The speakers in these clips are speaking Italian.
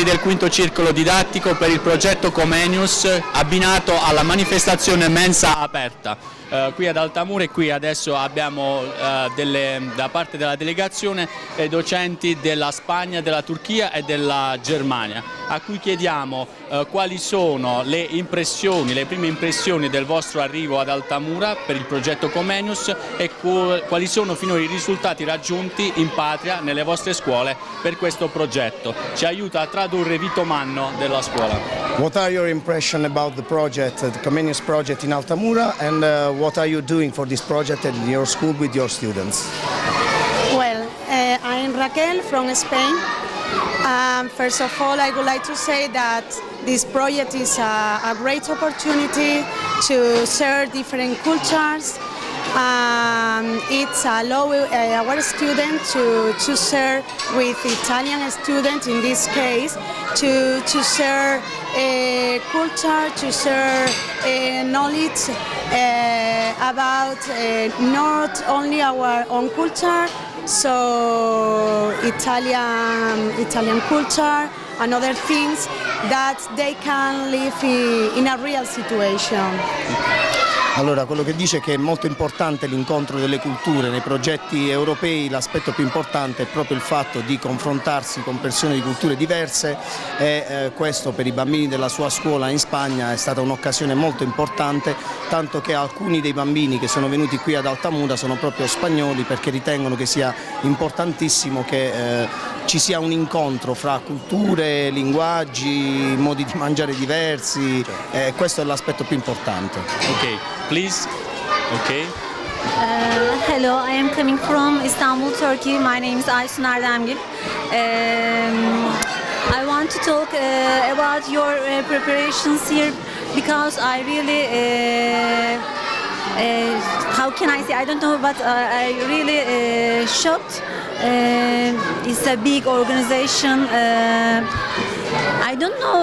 Rodari del quinto circolo didattico per il progetto Comenius abbinato alla manifestazione Mensa Aperta. Uh, qui ad Altamura e qui adesso abbiamo uh, delle, da parte della delegazione eh, docenti della Spagna, della Turchia e della Germania a cui chiediamo uh, quali sono le impressioni, le prime impressioni del vostro arrivo ad Altamura per il progetto Comenius e quali sono finora i risultati raggiunti in patria nelle vostre scuole per questo progetto. Ci aiuta a tradurre Vito Manno della scuola. What are your impressions about the project, the Comenius project in Altamura and uh, what are you doing for this project at your school with your students? Well, uh, I'm Raquel from Spain. Um, first of all, I would like to say that this project is a, a great opportunity to share different cultures um, it's uh, our students to, to share with Italian students in this case to, to share uh, culture, to share uh, knowledge uh, about not only our own culture, so Italian, Italian culture and other things that they can live in, in a real situation. Allora, quello che dice è che è molto importante l'incontro delle culture, nei progetti europei l'aspetto più importante è proprio il fatto di confrontarsi con persone di culture diverse e eh, questo per i bambini della sua scuola in Spagna è stata un'occasione molto importante, tanto che alcuni dei bambini che sono venuti qui ad Altamura sono proprio spagnoli perché ritengono che sia importantissimo che eh, ci sia un incontro fra culture, linguaggi, modi di mangiare diversi, eh, questo è l'aspetto più importante. Okay. Please. Okay. Uh, hello, I am coming from Istanbul, Turkey. My name is Aysun Erdemgil. Um, I want to talk uh, about your uh, preparations here because I really, uh, uh, how can I say, I don't know, but uh, I really shocked. it's a big organization. I don't know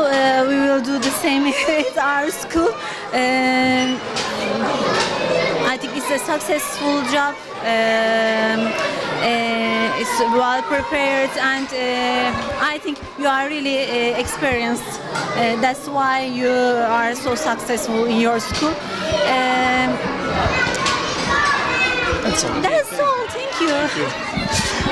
we will do the same at our school. I think it's a successful job. Um, uh, it's well prepared and uh, I think you are really uh, experienced. Uh, that's why you are so successful in your school. Um, that's all. That's all. Thank you. Thank you.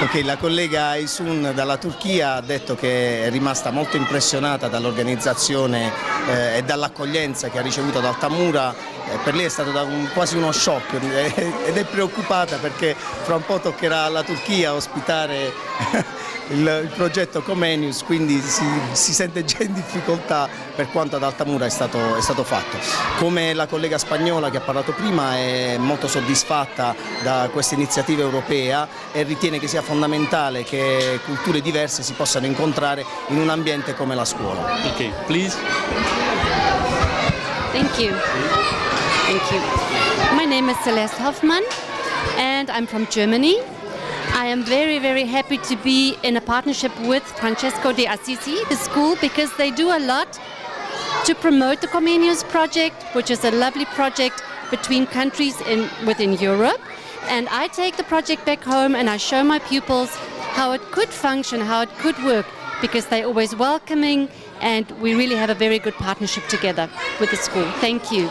Ok, la collega Aisun dalla Turchia ha detto che è rimasta molto impressionata dall'organizzazione eh, e dall'accoglienza che ha ricevuto ad Altamura, eh, per lei è stato un, quasi uno shock eh, ed è preoccupata perché fra un po' toccherà alla Turchia ospitare il, il progetto Comenius, quindi si, si, sente già in difficoltà per quanto ad Altamura è stato, è stato fatto. Come la collega spagnola che ha parlato prima è molto soddisfatta da questa iniziativa europea e ritiene che sia fondamentale che culture diverse si possano incontrare in un ambiente come la scuola. Ok, please. Thank you. Thank you. My name is Celeste Hoffmann and I'm from Germany. I am very, very happy to be in a partnership with Francesco de Assisi, the school, because they do a lot to promote the Comenius project, which is a lovely project between countries in, within Europe. And I take the project back home and I show my pupils how it could function, how it could work, because they're always welcoming and we really have a very good partnership together with the school. Thank you.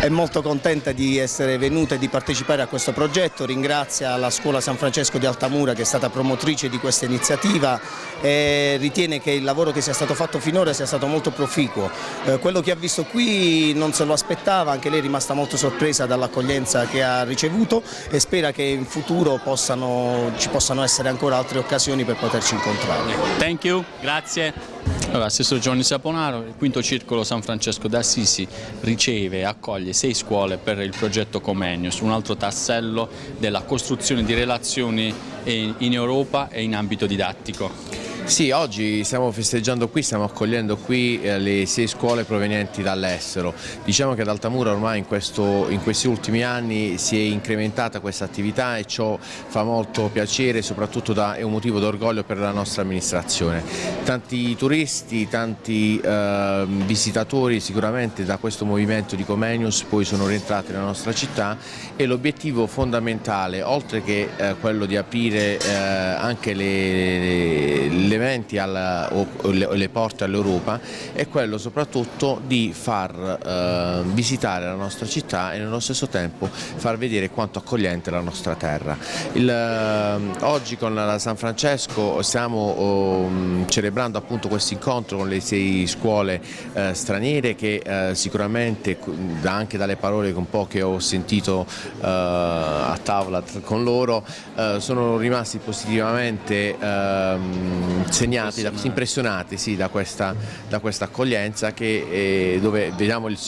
È molto contenta di essere venuta e di partecipare a questo progetto, ringrazia la scuola San Francesco di Altamura che è stata promotrice di questa iniziativa e ritiene che il lavoro che sia stato fatto finora sia stato molto proficuo. Eh, quello che ha visto qui non se lo aspettava, anche lei è rimasta molto sorpresa dall'accoglienza che ha ricevuto e spera che in futuro possano, ci possano essere ancora altre occasioni per poterci incontrare. Thank you, grazie. Allora, Assessore Giovanni Saponaro, il quinto circolo San Francesco d'Assisi riceve e accoglie sei scuole per il progetto Comenius, un altro tassello della costruzione di relazioni in Europa e in ambito didattico. Sì, oggi stiamo festeggiando qui, stiamo accogliendo qui eh, le sei scuole provenienti dall'estero. Diciamo che ad Altamura ormai in, questo, in, questi ultimi anni si è incrementata questa attività e ciò fa molto piacere, soprattutto da, è un motivo d'orgoglio per la nostra amministrazione. Tanti turisti, tanti eh, visitatori sicuramente da questo movimento di Comenius poi sono rientrati nella nostra città e l'obiettivo fondamentale, oltre che eh, quello di aprire eh, anche le, le elementi alla, o, o, le, porte all'Europa è quello soprattutto di far eh, visitare la nostra città e nello stesso tempo far vedere quanto accogliente è la nostra terra. Il, eh, oggi con la San Francesco stiamo oh, celebrando appunto questo incontro con le sei scuole eh, straniere che eh, sicuramente anche dalle parole un po' che ho sentito eh, a tavola con loro eh, sono rimasti positivamente ehm, segnati, da, impressionati sì, da, questa, da, questa, accoglienza che, eh, dove vediamo il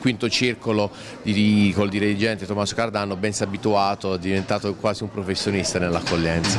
quinto circolo di, col dirigente Tommaso Cardano ben si è diventato quasi un professionista nell'accoglienza.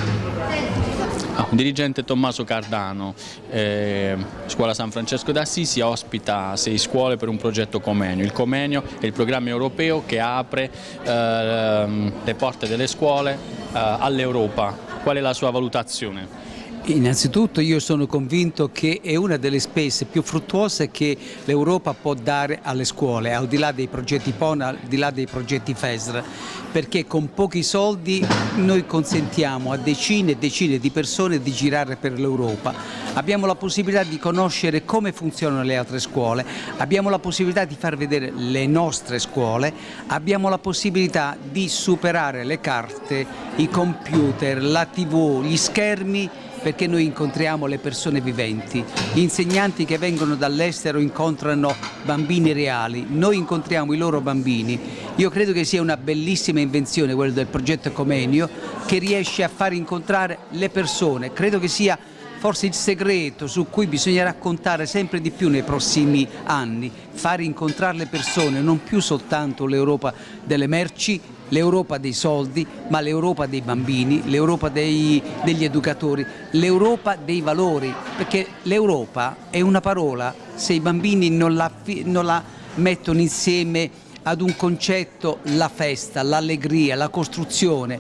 Ah, dirigente Tommaso Cardano, eh, Scuola San Francesco d'Assisi, ospita sei scuole per un progetto Comenio. Il Comenio è il programma europeo che apre eh, le porte delle scuole eh, all'Europa. Qual è la sua valutazione? Innanzitutto io sono convinto che è una delle spese più fruttuose che l'Europa può dare alle scuole, al di là dei progetti PON, al di là dei progetti FESR, perché con pochi soldi noi consentiamo a decine e decine di persone di girare per l'Europa. Abbiamo la possibilità di conoscere come funzionano le altre scuole, abbiamo la possibilità di far vedere le nostre scuole, abbiamo la possibilità di superare le carte, i computer, la tv, gli schermi perché noi incontriamo le persone viventi, gli insegnanti che vengono dall'estero incontrano bambini reali, noi incontriamo i loro bambini. Io credo che sia una bellissima invenzione quello del progetto Comenio che riesce a far incontrare le persone, credo che sia forse il segreto su cui bisogna raccontare sempre di più nei prossimi anni, far incontrare le persone, non più soltanto l'Europa delle merci, l'Europa dei soldi, ma l'Europa dei bambini, l'Europa degli educatori, l'Europa dei valori, perché l'Europa è una parola, se i bambini non la, non la mettono insieme ad un concetto, la festa, l'allegria, la costruzione,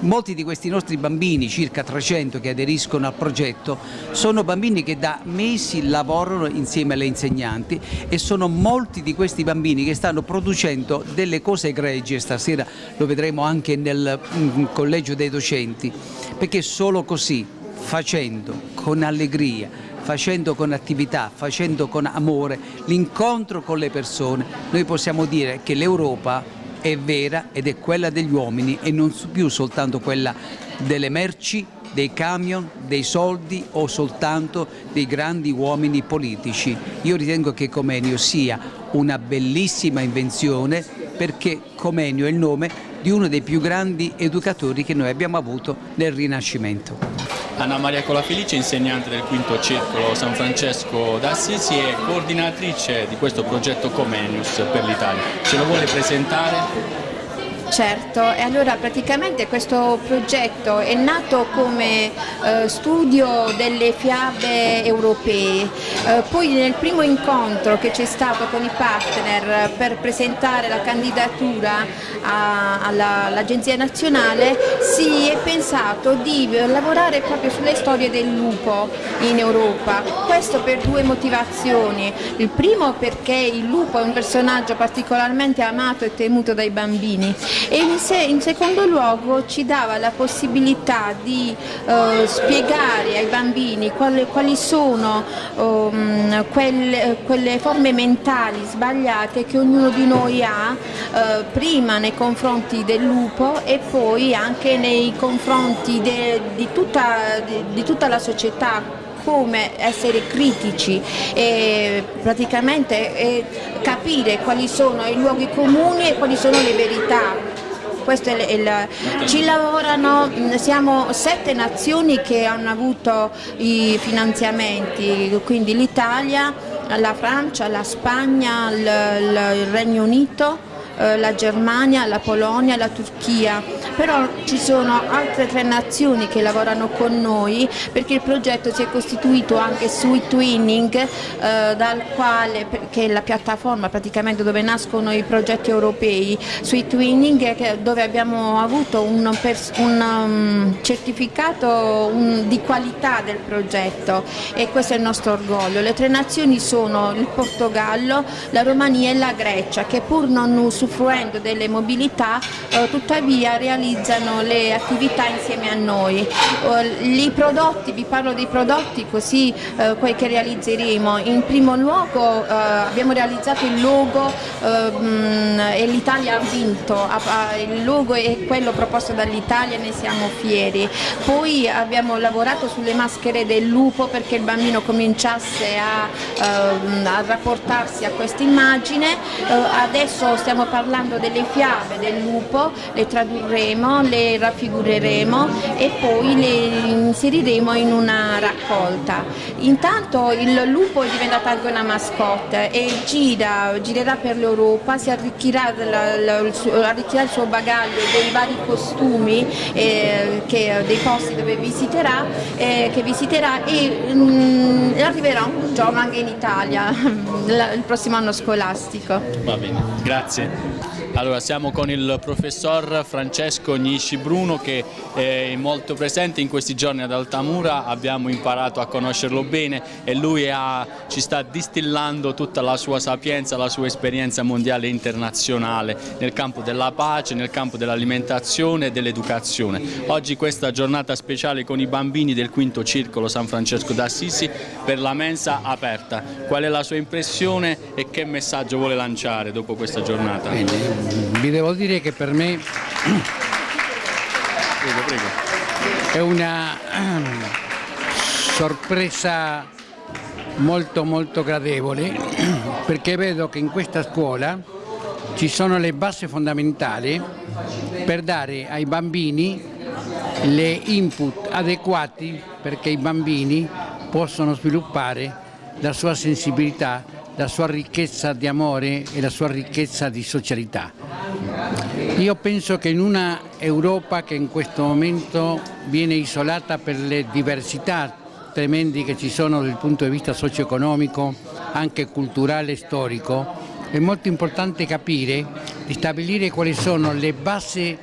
Molti di questi nostri bambini, circa 300 che aderiscono al progetto, sono bambini che da mesi lavorano insieme alle insegnanti e sono molti di questi bambini che stanno producendo delle cose egregie, stasera lo vedremo anche nel mm, collegio dei docenti, perché solo così, facendo con allegria, facendo con attività, facendo con amore, l'incontro con le persone, noi possiamo dire che l'Europa è vera ed è quella degli uomini e non più soltanto quella delle merci, dei camion, dei soldi o soltanto dei grandi uomini politici. Io ritengo che Comenio sia una bellissima invenzione perché Comenio è il nome di uno dei più grandi educatori che noi abbiamo avuto nel Rinascimento. Anna Maria Colafelice, insegnante del quinto circolo San Francesco d'Assisi e coordinatrice di questo progetto Comenius per l'Italia. Ce lo vuole presentare? Certo, e allora praticamente questo progetto è nato come eh, studio delle fiabe europee, eh, poi nel primo incontro che c'è stato con i partner per presentare la candidatura all'Agenzia Nazionale si è pensato di lavorare proprio sulle storie del lupo in Europa, questo per due motivazioni, il primo perché il lupo è un personaggio particolarmente amato e temuto dai bambini e in, se, in secondo luogo ci dava la possibilità di eh, spiegare ai bambini quali, quali sono um, quelle, quelle, forme mentali sbagliate che ognuno di noi ha eh, prima nei confronti del lupo e poi anche nei confronti de, di, tutta, di, di tutta la società come essere critici e praticamente capire quali sono i luoghi comuni e quali sono le verità. Il, ci lavorano, siamo sette nazioni che hanno avuto i finanziamenti, quindi l'Italia, la Francia, la Spagna, il, il Regno Unito, eh, la Germania, la Polonia, la Turchia, però ci sono altre tre nazioni che lavorano con noi perché il progetto si è costituito anche sui twinning eh, dal quale che è la piattaforma praticamente dove nascono i progetti europei sui twinning dove abbiamo avuto un, un um, certificato un, di qualità del progetto e questo è il nostro orgoglio. Le tre nazioni sono il Portogallo, la Romania e la Grecia che pur non usufruendo delle mobilità eh, tuttavia realizzano le attività insieme a noi. Eh, I prodotti, vi parlo dei prodotti così eh, che realizzeremo. In primo luogo eh, abbiamo realizzato il logo ehm, e l'Italia ha vinto, il logo è quello proposto dall'Italia e ne siamo fieri. Poi abbiamo lavorato sulle maschere del lupo perché il bambino cominciasse a, ehm, a rapportarsi a questa immagine. Eh, adesso stiamo parlando delle fiabe del lupo, le tradurremo, le raffigureremo e poi le inseriremo in una raccolta. Intanto il lupo è diventato anche una mascotte e gira, girerà per l'Europa, si arricchirà, la, la, il suo, arricchirà, il suo, bagaglio dei vari costumi eh, che, dei posti dove visiterà, eh, che visiterà e mh, mm, arriverà un giorno anche in Italia il prossimo anno scolastico. Va bene, grazie. Allora, siamo con il professor Francesco Gnisci Bruno che è molto presente in questi giorni ad Altamura, abbiamo imparato a conoscerlo bene e lui ha, ci sta distillando tutta la sua sapienza, la sua esperienza mondiale e internazionale nel campo della pace, nel campo dell'alimentazione e dell'educazione. Oggi questa giornata speciale con i bambini del quinto circolo San Francesco d'Assisi per la mensa aperta. Qual è la sua impressione e che messaggio vuole lanciare dopo questa giornata? Vi devo dire che per me prego, prego. è una sorpresa molto molto gradevole perché vedo che in questa scuola ci sono le basi fondamentali per dare ai bambini le input adeguati perché i bambini possano sviluppare la sua sensibilità la sua ricchezza di amore e la sua ricchezza di socialità. Io penso che in una Europa che in questo momento viene isolata per le diversità tremendi che ci sono dal punto di vista socio-economico, anche culturale e storico, è molto importante capire di stabilire quali sono le basi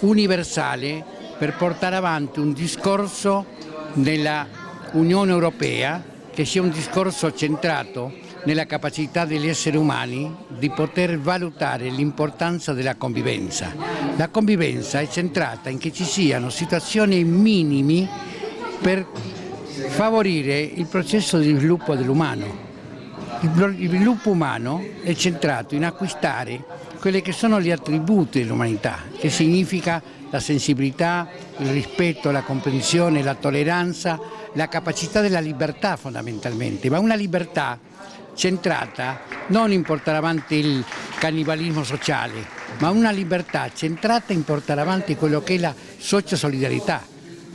universali per portare avanti un discorso nella Unione Europea che sia un discorso centrato nella capacità degli esseri umani di poter valutare l'importanza della convivenza. La convivenza è centrata in che ci siano situazioni minimi per favorire il processo di sviluppo dell'umano. Il sviluppo umano è centrato in acquistare quelli che sono gli attributi dell'umanità, che significa la sensibilità, il rispetto, la comprensione, la tolleranza, la capacità della libertà fondamentalmente, ma una libertà centrata non in portare avanti il cannibalismo sociale, ma una libertà centrata in portare avanti quello che è la sociosolidarietà,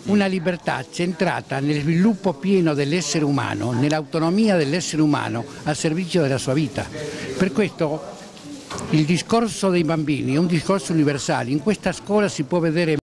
una libertà centrata nel sviluppo pieno dell'essere umano, nell'autonomia dell'essere umano al servizio della sua vita. Per questo il discorso dei bambini è un discorso universale, in questa scuola si può vedere